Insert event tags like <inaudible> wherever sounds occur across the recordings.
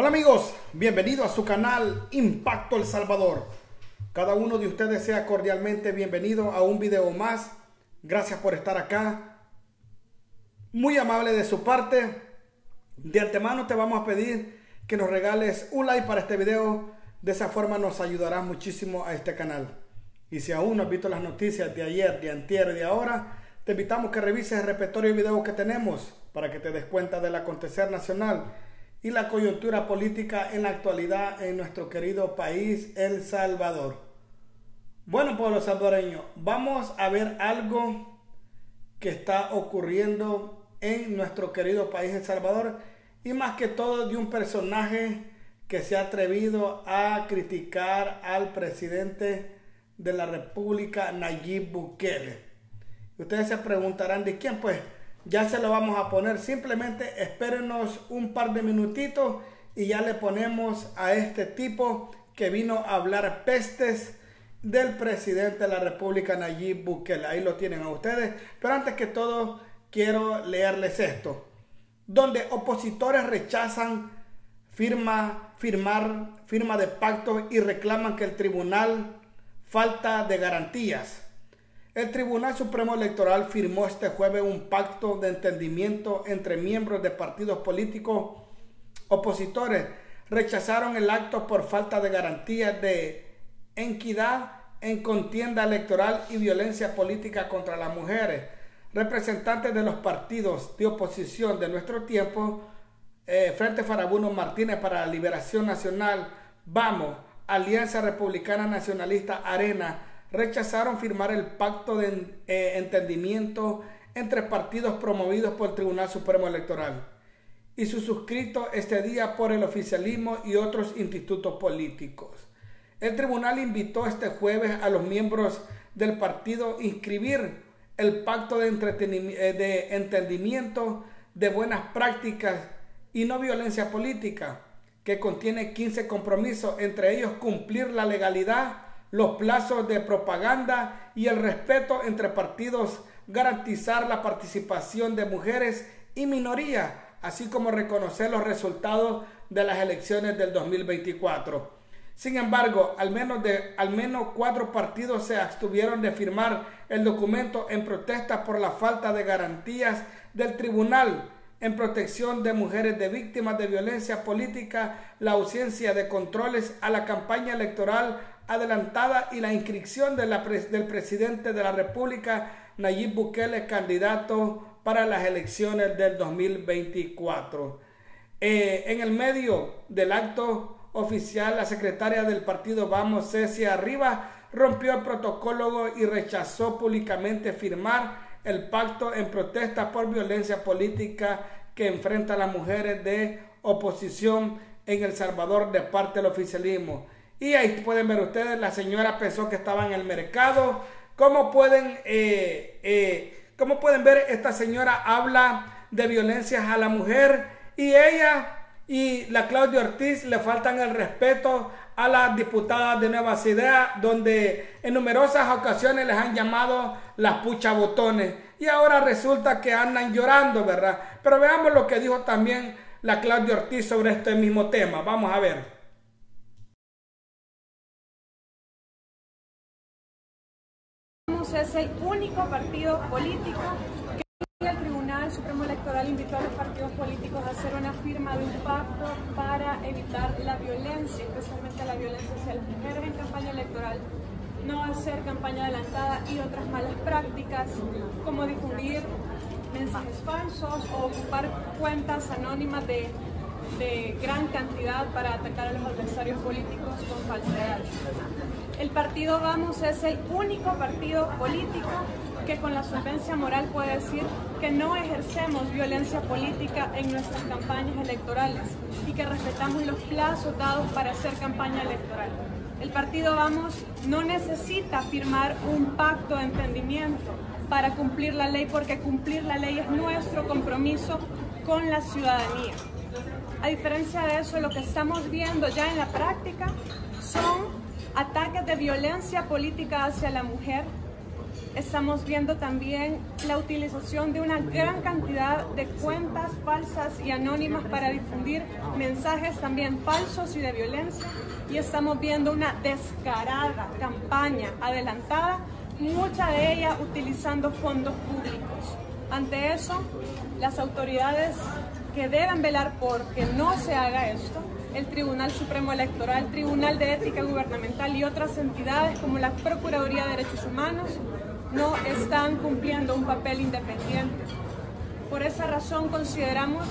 Hola amigos, bienvenido a su canal Impacto El Salvador. Cada uno de ustedes sea cordialmente bienvenido a un video más. Gracias por estar acá. Muy amable de su parte. De antemano te vamos a pedir que nos regales un like para este video. De esa forma nos ayudará muchísimo a este canal. Y si aún no has visto las noticias de ayer, de antier y de ahora, te invitamos que revises el repertorio de videos que tenemos para que te des cuenta del acontecer nacional y la coyuntura política en la actualidad en nuestro querido país, El Salvador. Bueno, pueblo salvadoreño, vamos a ver algo que está ocurriendo en nuestro querido país, El Salvador, y más que todo de un personaje que se ha atrevido a criticar al presidente de la República, Nayib Bukele. Ustedes se preguntarán de quién, pues ya se lo vamos a poner. Simplemente espérenos un par de minutitos y ya le ponemos a este tipo que vino a hablar pestes del presidente de la República, Nayib Bukele. Ahí lo tienen a ustedes. Pero antes que todo, quiero leerles esto. Donde opositores rechazan firma, firmar, firma de pacto y reclaman que el tribunal falta de garantías. El Tribunal Supremo Electoral firmó este jueves un pacto de entendimiento entre miembros de partidos políticos opositores. Rechazaron el acto por falta de garantías de equidad en contienda electoral y violencia política contra las mujeres. Representantes de los partidos de oposición de nuestro tiempo, eh, Frente Farabuno Martínez para la Liberación Nacional, Vamos, Alianza Republicana Nacionalista Arena, rechazaron firmar el pacto de eh, entendimiento entre partidos promovidos por el Tribunal Supremo Electoral y su suscrito este día por el oficialismo y otros institutos políticos. El tribunal invitó este jueves a los miembros del partido a inscribir el pacto de, eh, entendimiento de buenas prácticas y no violencia política, que contiene 15 compromisos, entre ellos cumplir la legalidad los plazos de propaganda y el respeto entre partidos, garantizar la participación de mujeres y minorías, así como reconocer los resultados de las elecciones del 2024. Sin embargo, al menos, de, al menos cuatro partidos se abstuvieron de firmar el documento en protesta por la falta de garantías del tribunal en protección de mujeres de víctimas de violencia política, la ausencia de controles a la campaña electoral adelantada y la inscripción de la del presidente de la República, Nayib Bukele, candidato para las elecciones del 2024. Eh, en el medio del acto oficial, la secretaria del partido Vamos, Cecia Arriba, rompió el protocolo y rechazó públicamente firmar el pacto en protesta por violencia política que enfrenta a las mujeres de oposición en El Salvador de parte del oficialismo. Y ahí pueden ver ustedes, la señora pensó que estaba en el mercado. Como pueden, eh, eh, pueden ver, esta señora habla de violencias a la mujer y ella y la Claudia Ortiz le faltan el respeto a las diputadas de Nuevas Ideas, donde en numerosas ocasiones les han llamado las pucha botones. Y ahora resulta que andan llorando, ¿verdad? Pero veamos lo que dijo también la Claudia Ortiz sobre este mismo tema. Vamos a ver. Es el único partido político que el Tribunal Supremo Electoral invitó a los partidos políticos a hacer una firma de un pacto para evitar la violencia, especialmente la violencia hacia las mujeres en campaña electoral, no hacer campaña adelantada y otras malas prácticas, como difundir mensajes falsos o ocupar cuentas anónimas de de gran cantidad para atacar a los adversarios políticos con falsedades. El partido Vamos es el único partido político que con la solvencia moral puede decir que no ejercemos violencia política en nuestras campañas electorales y que respetamos los plazos dados para hacer campaña electoral. El partido Vamos no necesita firmar un pacto de entendimiento para cumplir la ley porque cumplir la ley es nuestro compromiso con la ciudadanía. A diferencia de eso, lo que estamos viendo ya en la práctica ataques de violencia política hacia la mujer, estamos viendo también la utilización de una gran cantidad de cuentas falsas y anónimas para difundir mensajes también falsos y de violencia. Y estamos viendo una descarada campaña adelantada, mucha de ella utilizando fondos públicos. Ante eso, las autoridades que deben velar por que no se haga esto, el Tribunal Supremo Electoral, Tribunal de Ética Gubernamental y otras entidades como la Procuraduría de Derechos Humanos no están cumpliendo un papel independiente. Por esa razón consideramos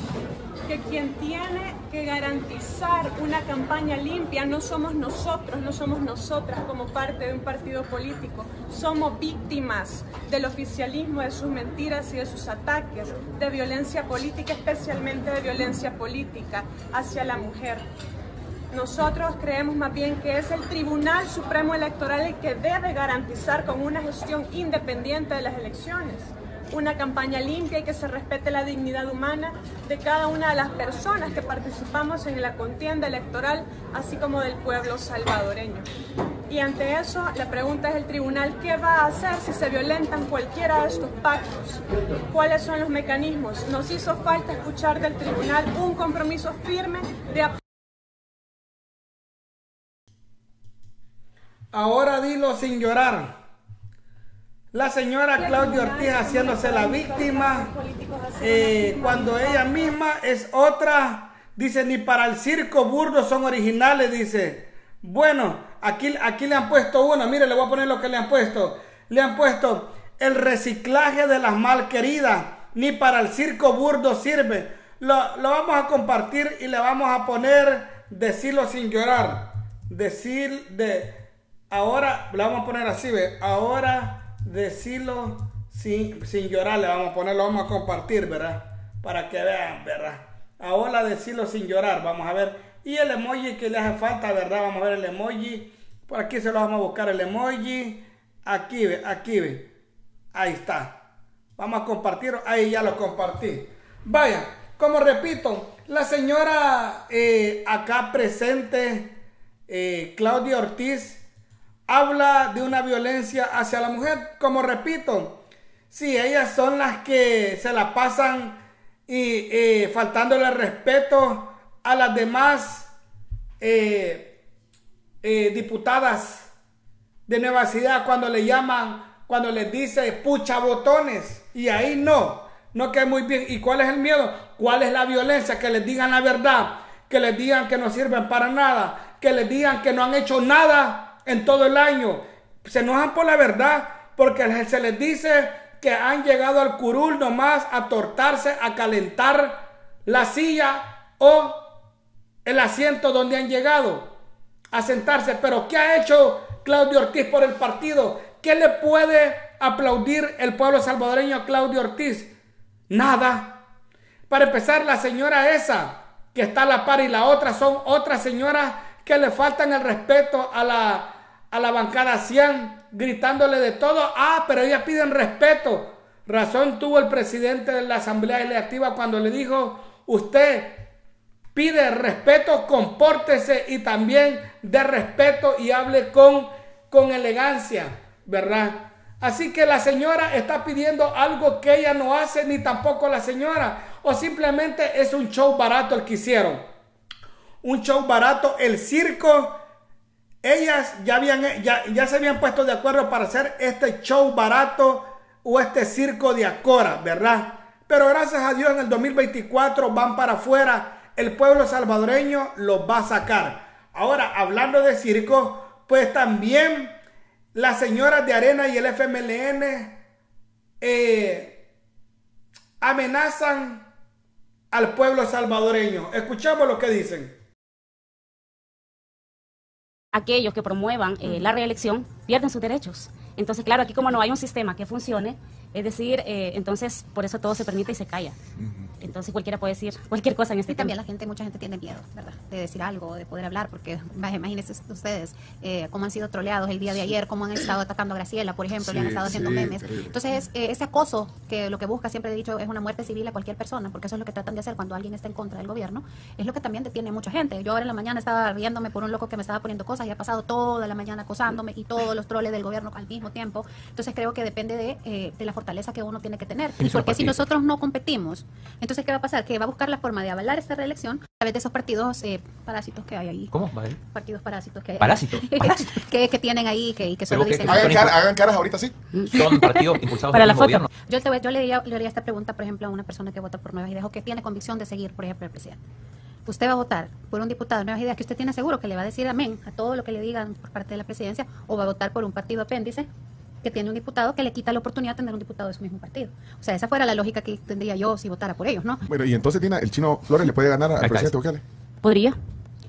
que quien tiene que garantizar una campaña limpia no somos nosotros, no somos nosotras como parte de un partido político. Somos víctimas del oficialismo, de sus mentiras y de sus ataques, de violencia política, especialmente de violencia política hacia la mujer. Nosotros creemos más bien que es el Tribunal Supremo Electoral el que debe garantizar con una gestión independiente de las elecciones una campaña limpia y que se respete la dignidad humana de cada una de las personas que participamos en la contienda electoral, así como del pueblo salvadoreño. Y ante eso, la pregunta es el tribunal, ¿qué va a hacer si se violentan cualquiera de estos pactos? ¿Cuáles son los mecanismos? Nos hizo falta escuchar del tribunal un compromiso firme de... Ahora dilo sin llorar. La señora Claudia Ortiz haciéndose la víctima eh, cuando ella misma es otra. Dice, ni para el circo burdo son originales, dice. Bueno, aquí, aquí le han puesto una, mire, le voy a poner lo que le han puesto. Le han puesto el reciclaje de las mal queridas, ni para el circo burdo sirve. Lo, lo vamos a compartir y le vamos a poner decirlo sin llorar. Decir de, ahora, le vamos a poner así, ve, ahora decirlo sin, sin llorar, le vamos a poner, lo vamos a compartir, ¿verdad? Para que vean, ¿verdad? Ahora decirlo sin llorar, vamos a ver. Y el emoji que le hace falta, ¿verdad? Vamos a ver el emoji. Por aquí se lo vamos a buscar el emoji. Aquí ve, aquí ve. Ahí está. Vamos a compartirlo. Ahí ya lo compartí. Vaya, como repito, la señora eh, acá presente, eh, Claudia Ortiz, habla de una violencia hacia la mujer. Como repito, si ellas son las que se la pasan y eh, faltándole respeto a las demás eh, eh, diputadas de Nueva Ciudad cuando le llaman, cuando les dice pucha botones y ahí no, no queda muy bien. ¿Y cuál es el miedo? ¿Cuál es la violencia? Que les digan la verdad, que les digan que no sirven para nada, que les digan que no han hecho nada en todo el año. Se enojan por la verdad porque se les dice que han llegado al curul nomás a tortarse, a calentar la silla o el asiento donde han llegado a sentarse. Pero ¿qué ha hecho Claudio Ortiz por el partido? ¿Qué le puede aplaudir el pueblo salvadoreño a Claudio Ortiz? Nada. Para empezar, la señora esa que está a la par y la otra son otras señoras que le faltan el respeto a la a la bancada Cian gritándole de todo. Ah, pero ellas piden respeto. Razón tuvo el presidente de la Asamblea Legislativa cuando le dijo, usted pide respeto, compórtese y también de respeto y hable con, con elegancia, ¿verdad? Así que la señora está pidiendo algo que ella no hace, ni tampoco la señora. O simplemente es un show barato el que hicieron. Un show barato, el circo ellas ya, habían, ya, ya, se habían puesto de acuerdo para hacer este show barato o este circo de Acora, ¿verdad? Pero gracias a Dios en el 2024 van para afuera, el pueblo salvadoreño los va a sacar. Ahora, hablando de circo, pues también las señoras de Arena y el FMLN eh, amenazan al pueblo salvadoreño. Escuchamos lo que dicen aquellos que promuevan eh, la reelección pierden sus derechos. Entonces, claro, aquí como no hay un sistema que funcione, Es decir, eh, entonces por eso todo se permite y se calla. Entonces cualquiera puede decir cualquier cosa en este Y también la gente, mucha gente tiene miedo, ¿verdad? De decir algo, de poder hablar, porque imagínense ustedes eh, cómo han sido troleados el día de ayer, cómo han estado atacando a Graciela, por ejemplo, le han estado haciendo memes. Entonces, eh, ese acoso, que lo que busca, siempre he dicho, es una muerte civil a cualquier persona, porque eso es lo que tratan de hacer cuando alguien está en contra del gobierno, es lo que también detiene a mucha gente. Yo ahora en la mañana estaba riéndome por un loco que me estaba poniendo cosas y ha pasado toda la mañana acosándome y todos los troles del gobierno al mismo tiempo. Entonces creo que depende de, eh, de la fortaleza que uno tiene que tener. Y porque si nosotros no competimos, entonces ¿qué va a pasar? Que va a buscar la forma de avalar esta reelección a través de esos partidos eh, parásitos que hay ahí. ¿Cómo? Partidos parásitos que hay. <laughs> ¿Parásitos? que, que, tienen ahí que, que solo dicen... Hagan, hagan, caras ahorita sí. Son partidos impulsados Para por el gobierno. Yo, te, yo le, diría, le haría esta pregunta, por ejemplo, a una persona que vota por Nuevas Ideas o que tiene convicción de seguir, por ejemplo, el presidente. Usted va a votar por un diputado de Nuevas Ideas que usted tiene seguro que le va a decir amén a todo lo que le digan por parte de la presidencia o va a votar por un partido apéndice que tiene un diputado que le quita la oportunidad de tener un diputado de su mismo partido. O sea, esa fuera la lógica que tendría yo si votara por ellos, ¿no? Bueno, y entonces, Tina, ¿el chino Flores le puede ganar al presidente Bukele? Podría.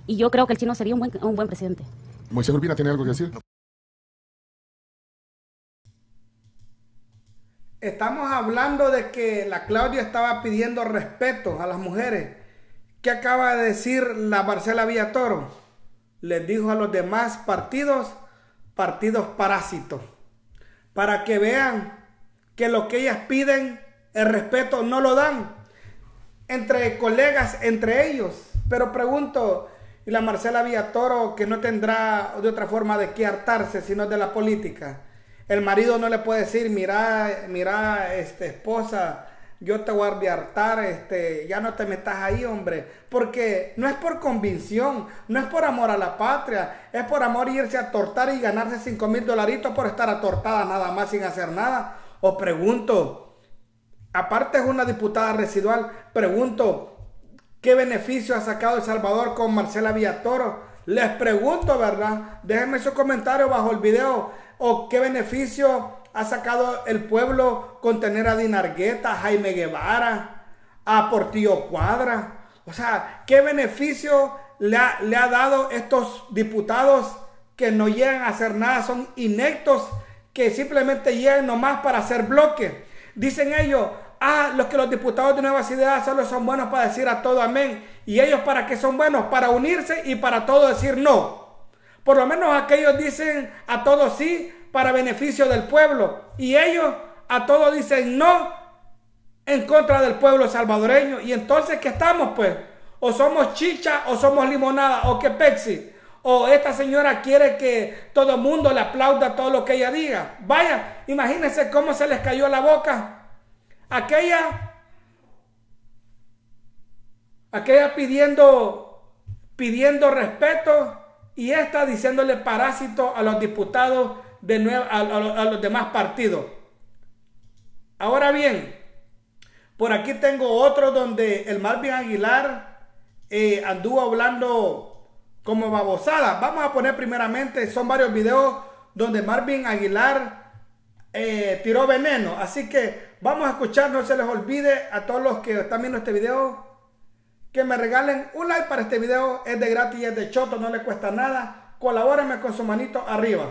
Y yo creo que el chino sería un buen, un buen presidente. Moisés Urbina tiene algo que decir. Estamos hablando de que la Claudia estaba pidiendo respeto a las mujeres. ¿Qué acaba de decir la Marcela Villatoro? Les dijo a los demás partidos, partidos parásitos para que vean que lo que ellas piden, el respeto no lo dan entre colegas, entre ellos. Pero pregunto, y la Marcela Villatoro, que no tendrá de otra forma de qué hartarse, sino de la política. El marido no le puede decir, mira, mira, este, esposa, yo te voy a hartar, este, ya no te metas ahí, hombre. Porque no es por convicción, no es por amor a la patria, es por amor irse a tortar y ganarse 5 mil dolaritos por estar atortada nada más sin hacer nada. Os pregunto, aparte es una diputada residual, pregunto, ¿qué beneficio ha sacado El Salvador con Marcela Villatoro? Les pregunto, ¿verdad? Déjenme su comentario bajo el video. ¿O qué beneficio ha sacado el pueblo con tener a Dinargueta, a Jaime Guevara, a Portillo Cuadra. O sea, ¿qué beneficio le ha, le ha dado estos diputados que no llegan a hacer nada? Son inectos que simplemente llegan nomás para hacer bloque. Dicen ellos, ah, los que los diputados de Nuevas Ideas solo son buenos para decir a todo amén. ¿Y ellos para qué son buenos? Para unirse y para todo decir no. Por lo menos aquellos dicen a todos sí, para beneficio del pueblo. Y ellos a todos dicen no en contra del pueblo salvadoreño. Y entonces, ¿qué estamos pues? O somos chicha o somos limonada o que pexi. O esta señora quiere que todo el mundo le aplauda todo lo que ella diga. Vaya, imagínense cómo se les cayó la boca. Aquella, aquella pidiendo, pidiendo respeto y esta diciéndole parásito a los diputados de nuevo a, los demás partidos. Ahora bien, por aquí tengo otro donde el Marvin Aguilar eh, anduvo hablando como babosada. Vamos a poner primeramente, son varios videos donde Marvin Aguilar eh, tiró veneno. Así que vamos a escuchar, no se les olvide a todos los que están viendo este video que me regalen un like para este video. Es de gratis, es de choto, no le cuesta nada. Colabórenme con su manito arriba.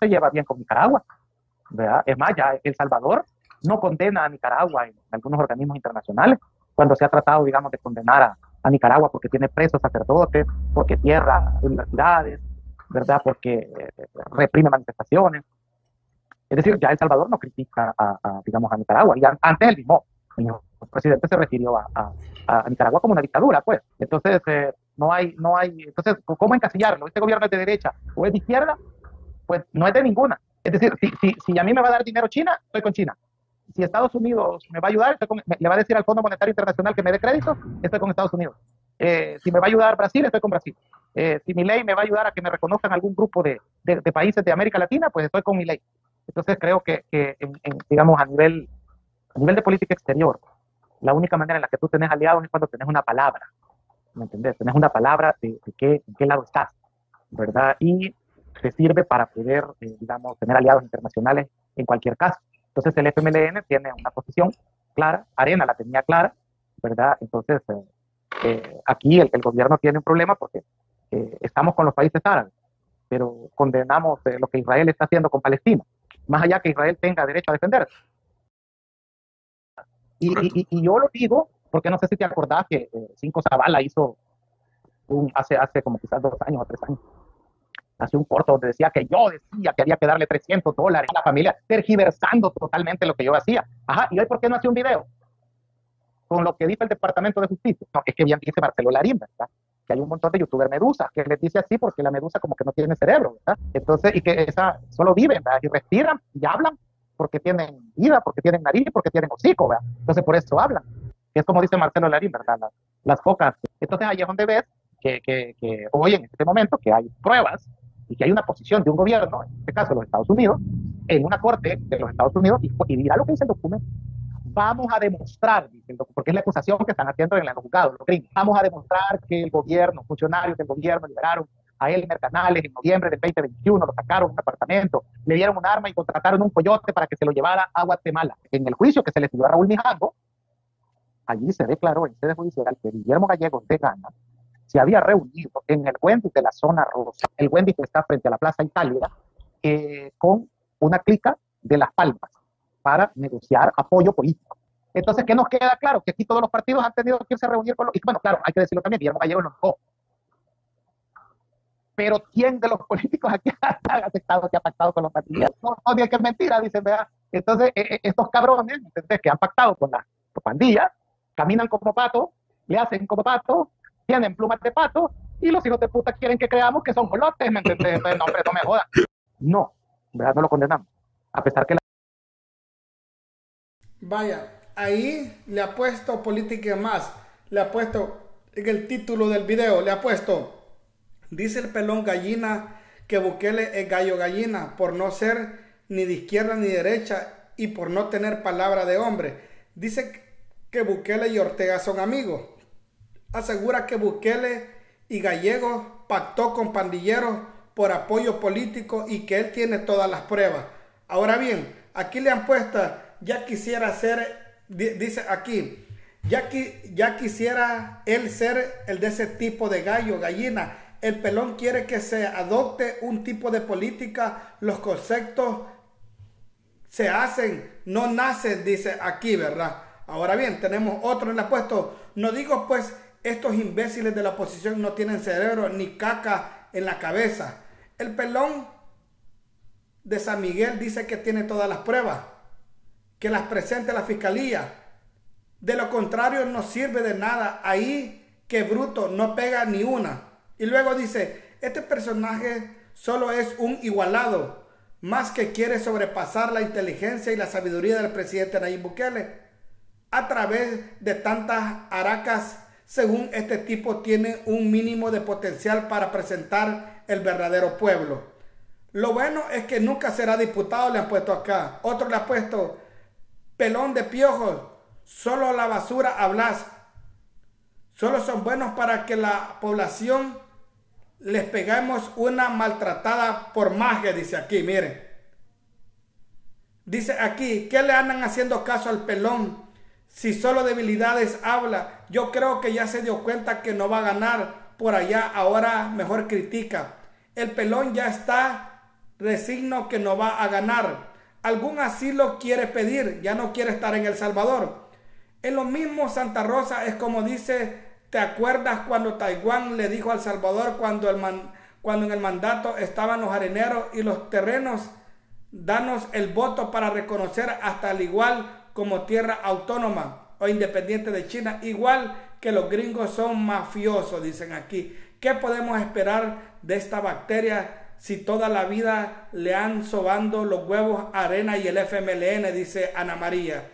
Se lleva bien con Nicaragua. ¿verdad? Es más, ya El Salvador no condena a Nicaragua en algunos organismos internacionales cuando se ha tratado, digamos, de condenar a, a Nicaragua porque tiene presos sacerdotes, porque cierra universidades, ¿verdad? Porque eh, reprime manifestaciones. Es decir, ya El Salvador no critica a, digamos, a Nicaragua. Y antes el mismo el presidente se refirió a, a, Nicaragua como una dictadura, pues. Entonces, eh, no hay, no hay, entonces, ¿cómo encasillarlo? ¿Este gobierno es de derecha o es de izquierda? Pues no es de ninguna. Es decir, si, si, si, a mí me va a dar dinero China, estoy con China. Si Estados Unidos me va a ayudar, le va a decir al Fondo Monetario Internacional que me dé crédito, estoy con Estados Unidos. Eh, si me va a ayudar Brasil, estoy con Brasil. Eh, si mi ley me va a ayudar a que me reconozcan algún grupo de, de, países de América Latina, pues estoy con mi ley. Entonces creo que, que en, digamos, a nivel, a nivel de política exterior, la única manera en la que tú tenés aliados es cuando tenés una palabra. ¿Me entendés? Tenés una palabra de, de qué, en qué lado estás, ¿verdad? Y te sirve para poder, eh, digamos, tener aliados internacionales en cualquier caso. Entonces el FMLN tiene una posición clara, Arena la tenía clara, ¿verdad? Entonces, eh, eh, aquí el, gobierno tiene un problema porque estamos con los países árabes, pero condenamos lo que Israel está haciendo con Palestina, más allá que Israel tenga derecho a defenderse. Y, y, yo lo digo porque no sé si te acordás que Cinco Zavala hizo un, hace, hace como quizás dos años o tres años, hace un corto donde decía que yo decía que había que darle 300 dólares a la familia, tergiversando totalmente lo que yo hacía. Ajá, ¿y hoy por qué no hace un video? Con lo que dice el Departamento de Justicia. No, es que bien dice Marcelo Larín, ¿verdad? Que hay un montón de youtubers medusa que les dice así porque la medusa como que no tiene cerebro, ¿verdad? Entonces, y que esa solo viven, ¿verdad? Y respiran y hablan porque tienen vida, porque tienen nariz, porque tienen hocico, ¿verdad? Entonces, por eso hablan. Es como dice Marcelo Larín, ¿verdad? Las, las focas. Entonces, ahí es donde ves que, que, que hoy en este momento que hay pruebas y que hay una posición de un gobierno, en este caso los Estados Unidos, en una corte de los Estados Unidos, y, y dirá lo que dice el documento. Vamos a demostrar, porque es la acusación que están haciendo en el juzgado, los vamos a demostrar que el gobierno, funcionarios del gobierno liberaron a él Canales en noviembre del 2021, lo sacaron de un apartamento, le dieron un arma y contrataron un coyote para que se lo llevara a Guatemala. En el juicio que se le dio a Raúl Mijango, allí se declaró en sede judicial que Guillermo Gallegos de Gana se había reunido en el Wendy de la zona rosa, el Wendy que está frente a la Plaza Italia, eh, con una clica de Las Palmas para negociar apoyo político. Entonces, ¿qué nos queda claro? Que aquí todos los partidos han tenido que irse a reunir con los... Y bueno, claro, hay que decirlo también, Guillermo Gallego no dejó. Pero ¿quién de los políticos aquí <laughs> ha aceptado que ha pactado con los partidos? No, no, que es mentira, dicen, ¿verdad? Entonces, eh, estos cabrones, ¿entendés? Que han pactado con las pandillas, caminan como patos, le hacen como patos, tienen plumas de pato y los hijos de puta quieren que creamos que son colotes, ¿me entiendes? Pues, no, no me jodas. No, ¿verdad? No lo condenamos. A pesar que la... Vaya, ahí le ha puesto política más. Le ha puesto en el título del video, le ha puesto, dice el pelón gallina que Bukele es gallo gallina por no ser ni de izquierda ni de derecha y por no tener palabra de hombre. Dice que Bukele y Ortega son amigos asegura que Bukele y Gallegos pactó con pandilleros por apoyo político y que él tiene todas las pruebas. Ahora bien, aquí le han puesto, ya quisiera ser, dice aquí, ya, ya quisiera él ser el de ese tipo de gallo, gallina. El pelón quiere que se adopte un tipo de política, los conceptos se hacen, no nacen, dice aquí, ¿verdad? Ahora bien, tenemos otro en el puesto. No digo pues estos imbéciles de la oposición no tienen cerebro ni caca en la cabeza. El pelón de San Miguel dice que tiene todas las pruebas, que las presente la fiscalía. De lo contrario no sirve de nada. Ahí que Bruto no pega ni una. Y luego dice, este personaje solo es un igualado, más que quiere sobrepasar la inteligencia y la sabiduría del presidente Nayib Bukele a través de tantas aracas según este tipo tiene un mínimo de potencial para presentar el verdadero pueblo. Lo bueno es que nunca será diputado, le han puesto acá. Otro le ha puesto pelón de piojos, solo la basura hablas. Solo son buenos para que la población les pegamos una maltratada por magia, dice aquí, miren. Dice aquí, ¿qué le andan haciendo caso al pelón? Si solo debilidades habla, yo creo que ya se dio cuenta que no va a ganar por allá, ahora mejor critica. El pelón ya está resigno que no va a ganar. Algún asilo quiere pedir, ya no quiere estar en El Salvador. En lo mismo Santa Rosa es como dice, ¿te acuerdas cuando Taiwán le dijo al Salvador cuando, el cuando en el mandato estaban los areneros y los terrenos? Danos el voto para reconocer hasta al igual como tierra autónoma o independiente de China, igual que los gringos son mafiosos, dicen aquí. ¿Qué podemos esperar de esta bacteria si toda la vida le han sobando los huevos arena y el FMLN, dice Ana María?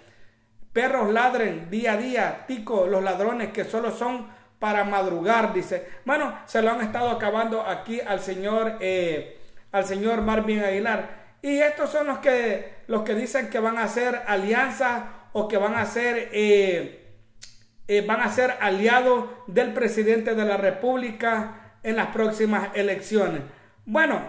Perros ladren día a día, tico, los ladrones que solo son para madrugar, dice. Bueno, se lo han estado acabando aquí al señor, eh, al señor Marvin Aguilar. Y estos son los que, los que dicen que van a hacer alianzas o que van a ser, eh, eh, van a ser aliados del presidente de la República en las próximas elecciones. Bueno,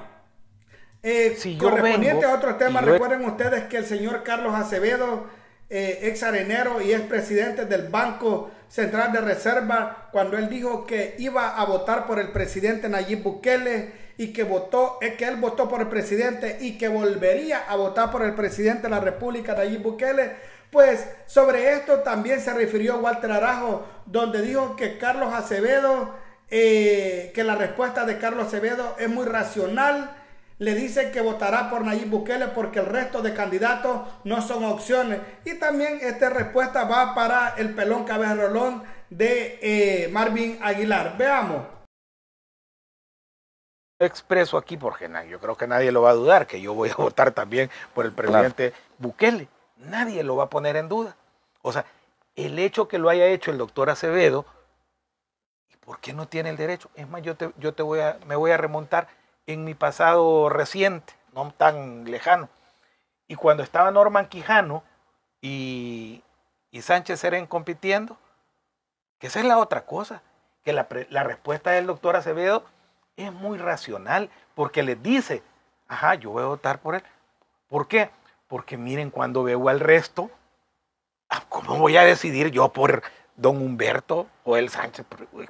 eh, correspondiente a otro tema, recuerden ustedes que el señor Carlos Acevedo ex arenero y ex presidente del Banco Central de Reserva, cuando él dijo que iba a votar por el presidente Nayib Bukele y que votó, eh, que él votó por el presidente y que volvería a votar por el presidente de la República Nayib Bukele, pues sobre esto también se refirió Walter Arajo, donde dijo que Carlos Acevedo, eh, que la respuesta de Carlos Acevedo es muy racional. Le dice que votará por Nayib Bukele porque el resto de candidatos no son opciones. Y también esta respuesta va para el pelón cabeza rolón de eh, Marvin Aguilar. Veamos. Expreso aquí porque yo creo que nadie lo va a dudar, que yo voy a <laughs> votar también por el presidente Bukele nadie lo va a poner en duda. O sea, el hecho que lo haya hecho el doctor Acevedo, ¿por qué no tiene el derecho? Es más, yo, te, yo te voy a, me voy a remontar en mi pasado reciente, no tan lejano. Y cuando estaba Norman Quijano y, y Sánchez Serén compitiendo, que esa es la otra cosa, que la, la respuesta del doctor Acevedo es muy racional, porque les dice, ajá, yo voy a votar por él. ¿Por qué? porque miren, cuando veo al resto, ah, ¿cómo voy a decidir yo por don Humberto o el Sánchez?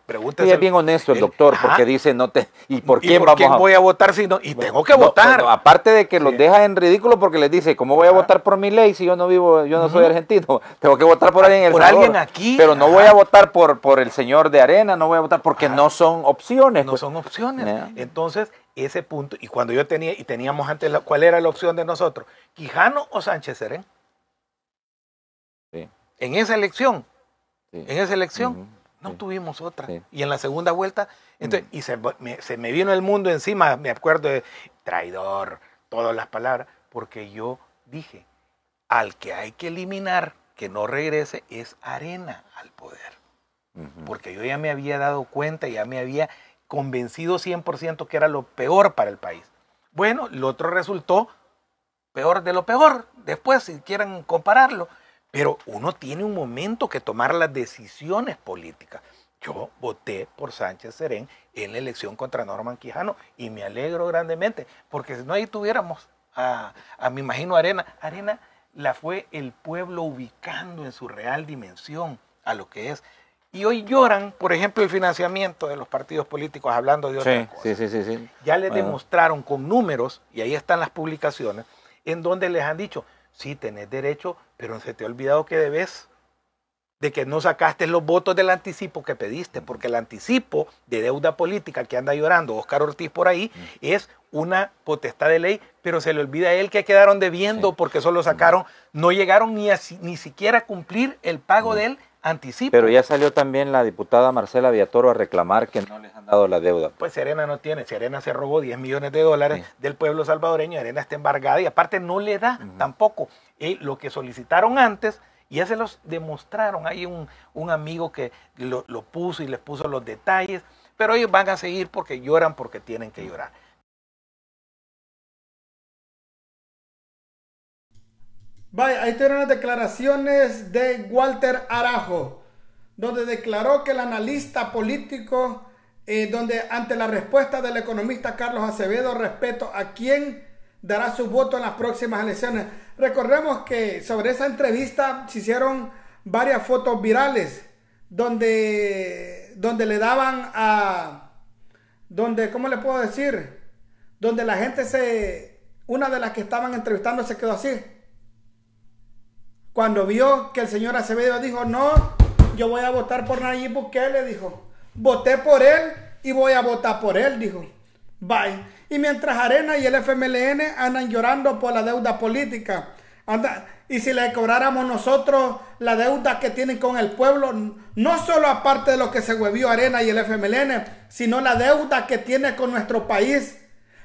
Pregúntese. Y es bien honesto el doctor, porque dice, no te, ¿y por quién, voy a votar si no? Y tengo que votar. aparte de que los deja en ridículo porque les dice, ¿cómo voy a votar por mi ley si yo no vivo, yo no soy argentino? <laughs> Tengo que votar por alguien en el Por alguien aquí. Pero no voy a votar por, por el señor de Arena, no voy a votar porque no son opciones. No pues. son opciones. Entonces, ese punto, y cuando yo tenía, y teníamos antes, ¿cuál era la opción de nosotros? ¿Quijano o Sánchez Serén? Sí. En esa elección, en esa elección, no tuvimos otra. Y en la segunda vuelta, entonces, y se me, se me, vino el mundo encima, me acuerdo de traidor, todas las palabras, porque yo dije, al que hay que eliminar, que no regrese, es arena al poder. Porque yo ya me había dado cuenta, ya me había convencido 100% que era lo peor para el país. Bueno, lo otro resultó peor de lo peor, después si quieren compararlo, pero uno tiene un momento que tomar las decisiones políticas. Yo voté por Sánchez Serén en la elección contra Norman Quijano y me alegro grandemente, porque si no ahí tuviéramos a, a me imagino Arena. Arena la fue el pueblo ubicando en su real dimensión a lo que es. Y hoy lloran, por ejemplo, el financiamiento de los partidos políticos, hablando de otras sí, Sí, sí, sí, ya les demostraron con números, y ahí están las publicaciones, en donde les han dicho, sí, tenés derecho, pero se te ha olvidado que debes de que no sacaste los votos del anticipo que pediste, porque el anticipo de deuda política que anda llorando Oscar Ortiz por ahí es una potestad de ley, pero se le olvida a él que quedaron debiendo porque solo sacaron, no llegaron ni, a, ni siquiera a cumplir el pago de él anticipo. Pero ya salió también la diputada Marcela Viatoro a reclamar que no les han dado la deuda. Pues Serena no tiene, Serena se robó 10 millones de dólares del pueblo salvadoreño, Serena está embargada y aparte no le da tampoco eh, lo que solicitaron antes. Y ya se los demostraron. Hay un, un amigo que lo, lo puso y les puso los detalles, pero ellos van a seguir porque lloran porque tienen que llorar. Vaya, ahí tienen las declaraciones de Walter Arajo, donde declaró que el analista político, eh, donde ante la respuesta del economista Carlos Acevedo, respeto a quién dará su voto en las próximas elecciones. Recordemos que sobre esa entrevista se hicieron varias fotos virales, donde, donde le daban a, donde, ¿cómo le puedo decir? Donde la gente se, una de las que estaban entrevistando se quedó así cuando vio que el señor Acevedo dijo, no, yo voy a votar por Nayib Bukele, dijo, voté por él y voy a votar por él, dijo. Bye. Y mientras Arena y el FMLN andan llorando por la deuda política, anda, y si le cobráramos nosotros la deuda que tienen con el pueblo, no solo aparte de lo que se huevió Arena y el FMLN, sino la deuda que tiene con nuestro país,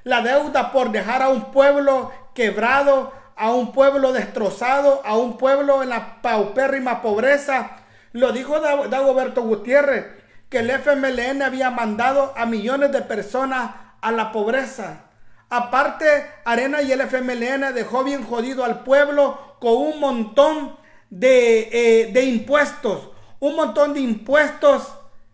la deuda por dejar a un pueblo quebrado, a un pueblo destrozado, a un pueblo en la paupérrima pobreza. Lo dijo Dagoberto Gutiérrez, que el FMLN había mandado a millones de personas a la pobreza. Aparte, Arena y el FMLN dejó bien jodido al pueblo con un montón de, eh, de impuestos. Un montón de impuestos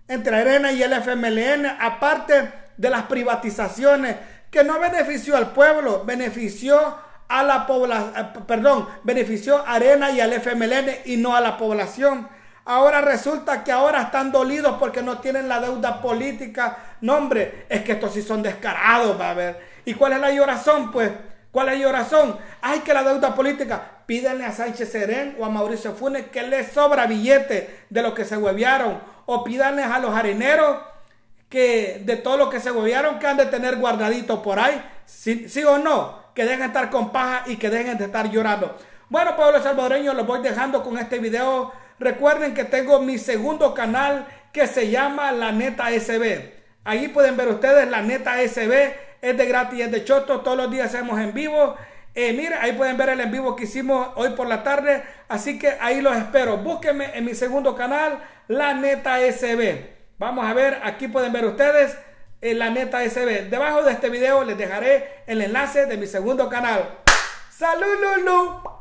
entre Arena y el FMLN, aparte de las privatizaciones, que no benefició al pueblo, benefició a la población, eh, perdón, benefició a Arena y al FMLN y no a la población. Ahora resulta que ahora están dolidos porque no tienen la deuda política. No, hombre, es que estos sí son descarados, va a ver. ¿Y cuál es la llorazón? Pues, ¿cuál es la llorazón? Ay, que la deuda política. Pídenle a Sánchez Serén o a Mauricio Funes que les sobra billete de lo que se huevearon. O pídanles a los harineros que de todo lo que se huevearon que han de tener guardadito por ahí. ¿Sí, sí o no? Que dejen de estar con paja y que dejen de estar llorando. Bueno, pueblo salvadoreño, los voy dejando con este video. Recuerden que tengo mi segundo canal que se llama La Neta SB. Ahí pueden ver ustedes La Neta SB. Es de gratis, es de choto. Todos los días hacemos en vivo. Eh, mire, ahí pueden ver el en vivo que hicimos hoy por la tarde. Así que ahí los espero. Búsquenme en mi segundo canal, La Neta SB. Vamos a ver, aquí pueden ver ustedes eh, La Neta SB. Debajo de este video les dejaré el enlace de mi segundo canal. ¡Salud, Lulu!